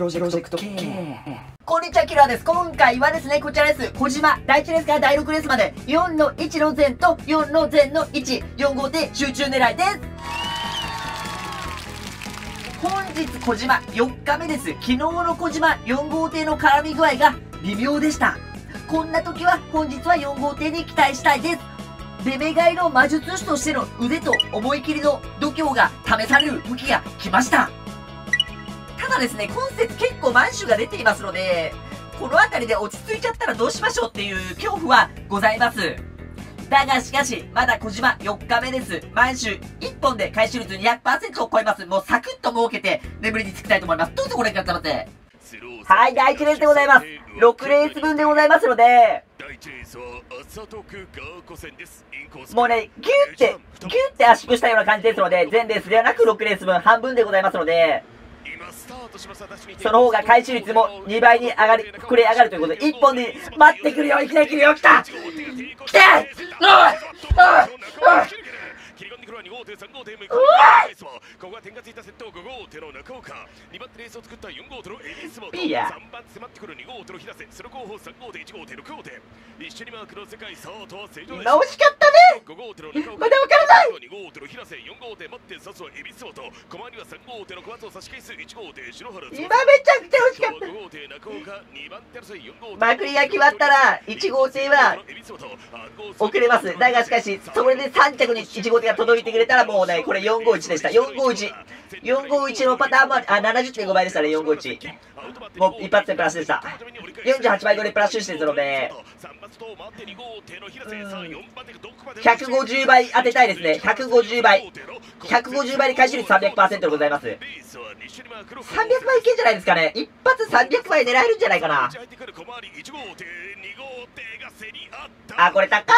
プロジェクト K こんにちは、キラーです。今回はですね、こちらです。小島、第1レースから第6レースまで、4の1の前と4の前の1、4号艇集中狙いです。本日小島4日目です。昨日の小島4号艇の絡み具合が微妙でした。こんな時は本日は4号艇に期待したいです。デメガイの魔術師としての腕と思い切りの度胸が試される時が来ました。ただですね、今節結構満州が出ていますので、この辺りで落ち着いちゃったらどうしましょうっていう恐怖はございます。だがしかし、まだ小島4日目です。満州1本で回収率200%を超えます。もうサクッと儲けて眠りにつきたいと思います。どうぞご覧くださいませ。はい、第1レースでございます。6レース分でございますので、もうね、ギューって、ギューって圧縮したような感じですので、全レースではなく6レース分半分でございますので、その方が回収率も2倍に上がり、膨れ上がるということで、1本で待ってくるよ、いきなり来るよ、来た。来ておいおい。おい。切り込んでくるは2号艇3号艇向うわレースはここが点がついた先頭5号艇の中岡。2番手レースを作った4号艇のエビスモートいいや3番手迫ってくる2号艇の平瀬その後方3号艇1号艇6号艇一緒にマークの世界さああとは正常今惜しかったね。5号艇の中岡まだわからない。2号艇の平瀬4号艇待って刺すはエビスモート駒には3号艇の小松を差し返す。1号艇篠原今めちゃくちゃ惜しかった。5号艇中岡2番手争い4号艇まくりが決まったら1号艇は遅れます。だがしかし、それで3着に1号艇が届いてくれたらもうね、これ451でした。451。451のパターンも、あ、70.5倍でしたね、451。もう一発でプラスでした。48倍後でプラスしてるので、150倍当てたいですね。150倍。150倍に回収率300%でございます。300倍いけんじゃないですかね。一発300倍狙えるんじゃないかな。あ、これ高い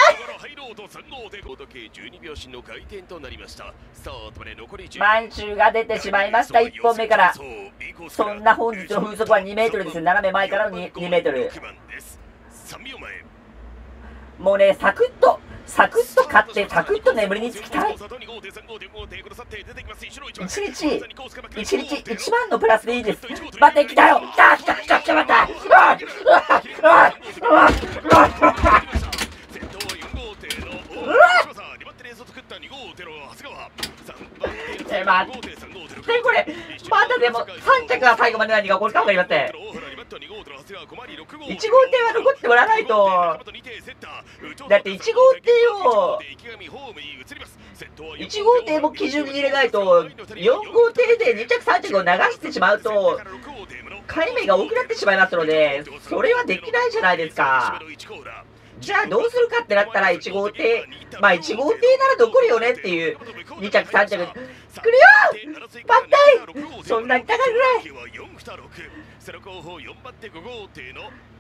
満州が出てしまいました、1本目から。そんな本日の風速は2メートルです。斜め前からの 2, 2メートル。もうね、サクッと、サクッと勝って、サクッと眠りにつきたい。1日、1日1万のプラスでいいです。待って、来たよ来た来た来た来た待ったうわうわうわうわうわえ、待って、これ、まだでも、3着が最後まで何が起こるか分かりません。1号艇は残っておらわないと、だって1号艇を、1号艇も基準に入れないと、4号艇で2着3着を流してしまうと、解明が多くなってしまいますので、それはできないじゃないですか。じゃあどうするかってなったら1号艇、まあ1号艇なら残るよねっていう、2着3着、来るよパッタイそんなに高くない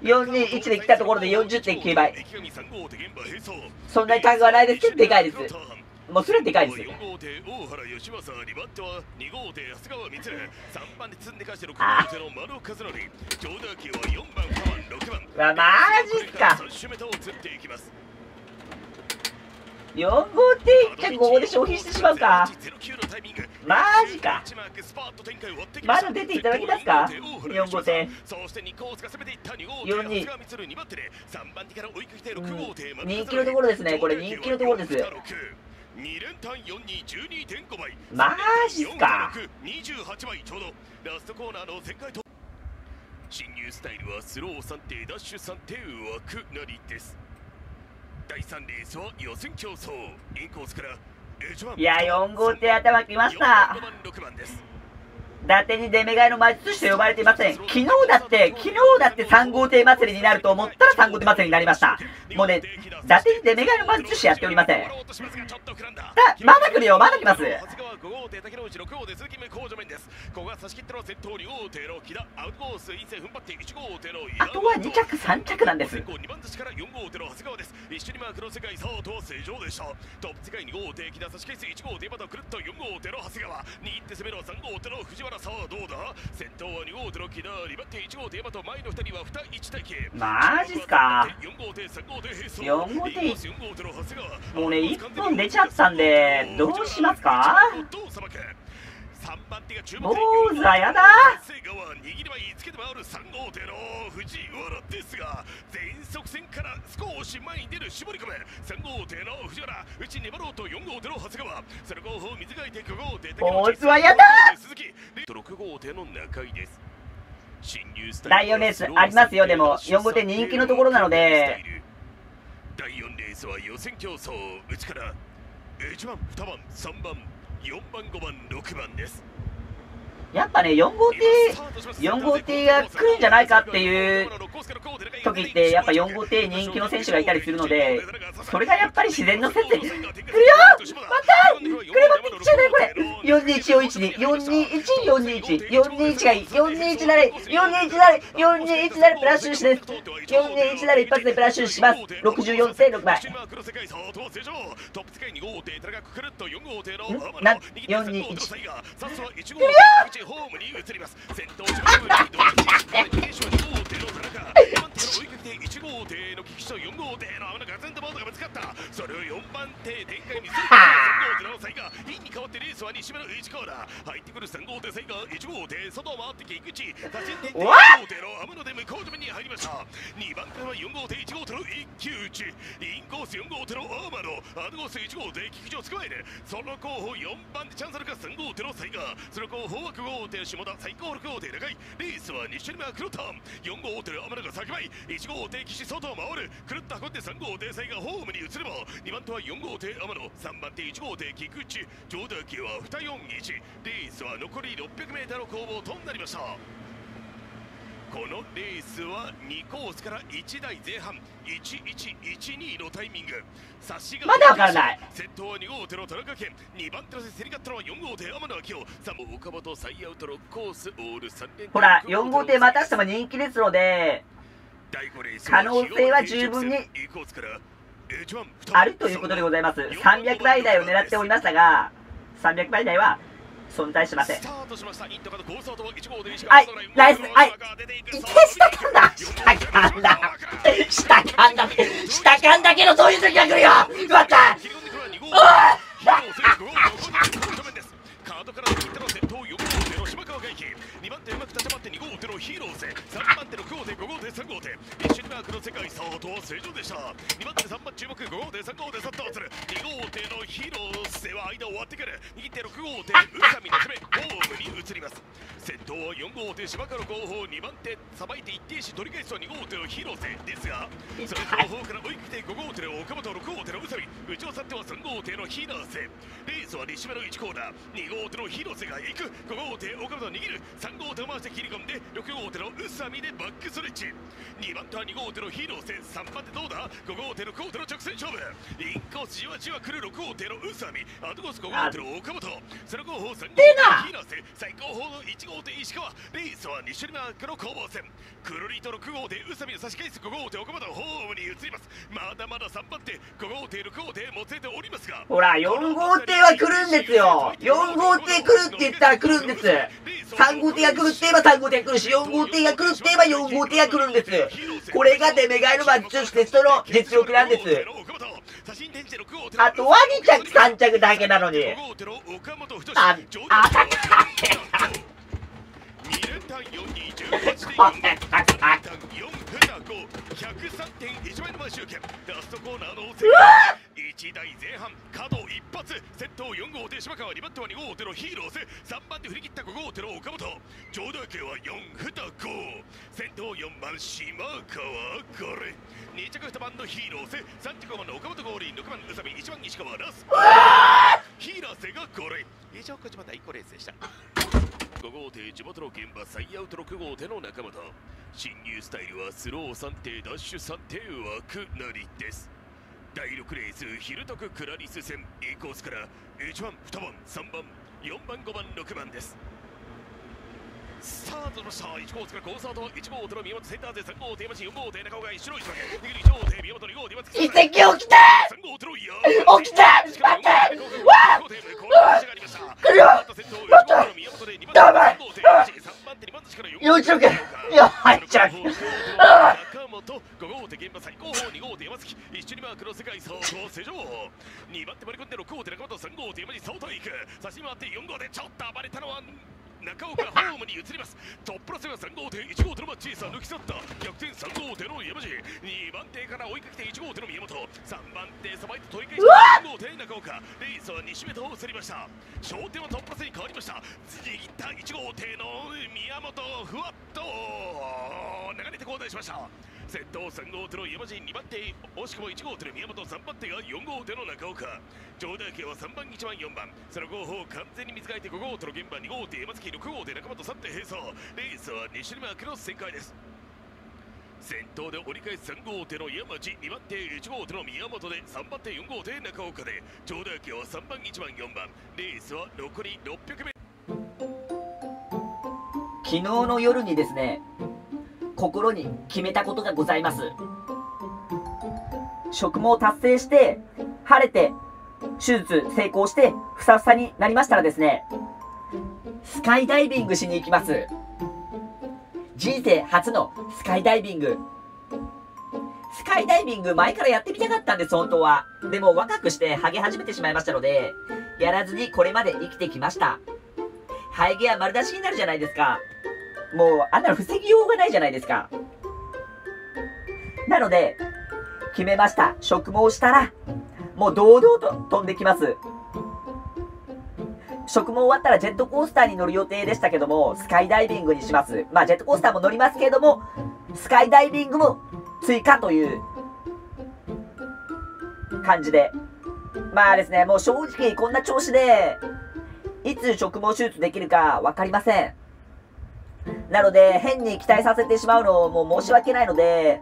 421で来たところで40.9倍。そんなに高くはないですけど、でかいです。もうそれはでかいですよ。あ、マジっか。4号艇1着5号で消費してしまうか。マジか。まだ出ていただけますか ?4 号艇。42。うん、人気のところですね。これ人気のところです。マジっか？侵入スタイルはスロー3手ダッシュ3手枠なりです第3レースは予選競争。インコースからいや4号艇頭きました伊達に出目替えの魔術師と呼ばれていません。昨日だって昨日だって3号艇祭りになると思ったら3号艇祭りになりました。もうね伊達に出目替えの魔術師やっておりません。だまだ来るよまだ来ます。あとは2着3着なんです。トップ世界2号艇木田差し返す1号艇またくるっと4号艇の長谷川。握って攻めるは3号艇の藤原さあどうだ？先頭は2号艇の木田2番手1号艇また前の2人は2 1対形マジっすか？4号艇3号艇並走4号艇4号艇の長谷川。もうね1本出ちゃったんでどうしますか？どうさばく3番手が注目坊主はやだ回る3号艇の藤原ですが全速線から少し前に出る絞り込め3号艇の藤原内粘ろうと4号艇の長谷川。その後方水がいて5号艇おーつはやだ鈴木6号艇の中井です。第4レースありますよ。でも4号艇人気のところなので。第4レースは予選競争。内から1番2番3番4番5番6番です。やっぱね、4号艇、4号艇が来るんじゃないかっていう時って、やっぱ4号艇人気の選手がいたりするので、それがやっぱり自然の説で、来るよ！また来るまって！きちゃうね、これ !42142、421、421、421がいい、421なれ、421なれ、421なれ、プラッシュしです。421なれ一発でプラッシュします。64.6倍。んな、421。来るよ先頭1号艇の田中追いかけて1号艇の危機と4号艇の天野ガツンとボードがぶつかったそれを4番艇展開にす。る？3号艇の際がインに変わってレースは西目の1コーナー入ってくる？3号艇際が1号艇外を回って菊池立ち点4号艇の天野で向こう島に入りました2番からは4号艇1号艇の一騎打ちインコース4号艇の天野アドコース1号艇菊池を捕まえるその後方4番でチャンスあるか3号艇の際がその後方は9号艇下田最高6号艇中井レースは西島黒田4号艇天野が先前1号艇岸外を回るくるっと運んで3号艇際がホームに移れば2番手は4号艇天野3番手1号艇菊池上田家は241レースは残り 600m の攻防となりましたこのレースは2コースから1台前半。1112のタイミング。差しがまだわからない。先頭は2号艇の田中健2番手の競り勝ったのは4号艇天野明夫。3号岡本最アウト6コースオール3連ほら、4号艇またしても人気ですので、可能性は十分にあるということでございます。300倍台を狙っておりましたが、300倍台は存在しません。はい、ナイス、はい、下かんだ下かんだ下かんだ下かんだけどそういう時が来るよ？またカードの先頭4号艇の島川外輝2番手うまく立ち回って2号艇のヒーローズ。3番手6号艇5号艇3号艇一瞬マークの世界さあとは正常でした2番手3番注目5号艇3号艇サッとする2号艇のヒーローは間を割ってくる。握って6号艇宇佐美の攻めホームに移ります先頭は4号艇島川の後方2番手さばいて一定し取り返すと2号艇のヒーローズですがその後方から追いかけて5号艇の岡本6号艇の宇佐美内を去っては3号艇のヒーローズレースは西村1コーナー。2号艇の広瀬が行く。5号艇岡本握る。3号艇を回して切り込んで6号艇の宇佐美でバックストレッチ。2番手は2号艇の広瀬。3番手どうだ？5号艇の6号艇の直線勝負。インコースじわじわ来る6号艇の宇佐美。アドコース5号艇の岡本。その後方3号艇の広瀬。最高峰の1号艇石川レースは西マークの攻防戦クロリと6号艇宇佐美を差し返す5号艇岡本ホームに移ります。まだまだ3番手5号艇6号艇もつれておりますがほら、4号艇は来るんですよ !4 号艇来るって言ったら来るんです3号艇が来るって言えば3号艇が来るし、4号艇が来るって言えば4号艇が来るんです。これがデメガイのマッチョステストの実力なんです。あとは2着3着だけなのに。あ、あたった103.1倍の周券ラストコーナーの1台前半角一発先頭4号艇島川2番手は2号艇のヒーローズ3番手振り切った5号艇の岡本上田家は4二子先頭4番島川これ2着2番のヒーローズ3着5番の岡本合輪6番宇佐美1番石川ラスヒーラーセがこれ以上小島第5レースでした5号艇地元の現場最アウト6号艇の仲間と侵入スタイルはスロー3艇ダッシュ3艇枠なりです。第6レースヒルトククラリス戦 A コースから1番2番3番4番5番6番です。スタートしました1号から5スタート1号艇の宮本センターで3号艇町4号艇中岡一白石分け握り1号艇宮本2号艇松奇跡起きた3号艇のいや起きた待ってわあ来るよ待ってやばいよいしょけいや入っちゃうあ中本5号艇現場最高峰2号艇山崎一緒にマークの世界総統世上2番手。割り込んで6号艇中本3号艇山地相当行く差し回って4号艇ちょっと暴れたのは中岡ホームに移ります。トップラスが3号艇1号艇のマッチさ抜き去った。逆転3号艇の山路。2番手から追いかけて1号艇の宮本。3番手さばいて取り返し。た3号艇中岡。レースは西目と競りました。焦点はトップラスに変わりました。次切った1号艇の宮本。ふわっと流れて交代しました先頭3号手の山路2番手惜しくも1号手の宮本3番手が4号手の中岡。上田家は3番1番4番。その後方完全に水がいて5号手の現場2号手山月6号手中本3手並走レースは2種類マークの旋回です。先頭で折り返す3号手の山地2番手1号手の宮本で3番手4号手中岡で。上田家は3番1番4番。レースは残り600メ昨日の夜にですね、心に決めたことがございます。職務を達成して、晴れて、手術成功して、ふさふさになりましたらですね、スカイダイビングしに行きます。人生初のスカイダイビング。スカイダイビング前からやってみたかったんです、本当は。でも若くしてハゲ始めてしまいましたので、やらずにこれまで生きてきました。生え毛は丸出しになるじゃないですか。もう、あんなの防ぎようがないじゃないですか。なので、決めました。植毛したら、もう堂々と飛んできます。植毛終わったらジェットコースターに乗る予定でしたけども、スカイダイビングにします。まあ、ジェットコースターも乗りますけれども、スカイダイビングも追加という感じで。まあですね、もう正直こんな調子で、いつ植毛手術できるかわかりません。なので、変に期待させてしまうのも申し訳ないので、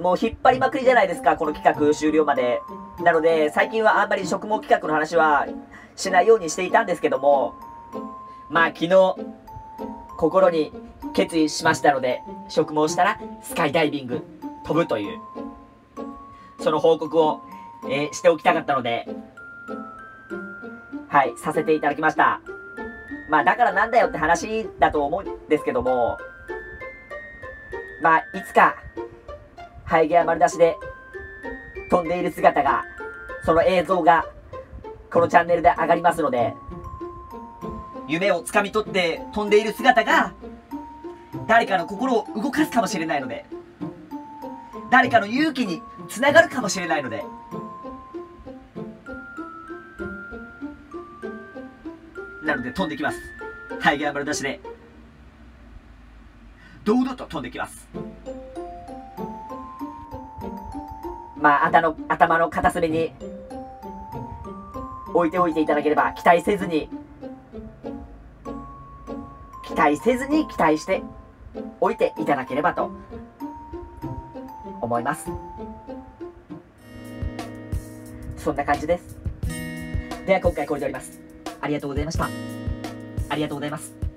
もう引っ張りまくりじゃないですか、この企画終了まで。なので、最近はあんまり植毛企画の話はしないようにしていたんですけども、まあ昨日、心に決意しましたので、植毛したらスカイダイビング飛ぶという、その報告を、えーしておきたかったので、はい、させていただきました。まあだからなんだよって話だと思うんですけども、まあいつか、生え際丸出しで飛んでいる姿が、その映像が、このチャンネルで上がりますので、夢をつかみ取って飛んでいる姿が、誰かの心を動かすかもしれないので、誰かの勇気につながるかもしれないので、で飛んできます。タイガー丸出しで、堂々と飛んできます。まあ、頭の、頭の片隅に置いておいていただければ、期待せずに、期待せずに期待しておいていただければと思います。そんな感じです。では今回これでおります。ありがとうございました。ありがとうございます。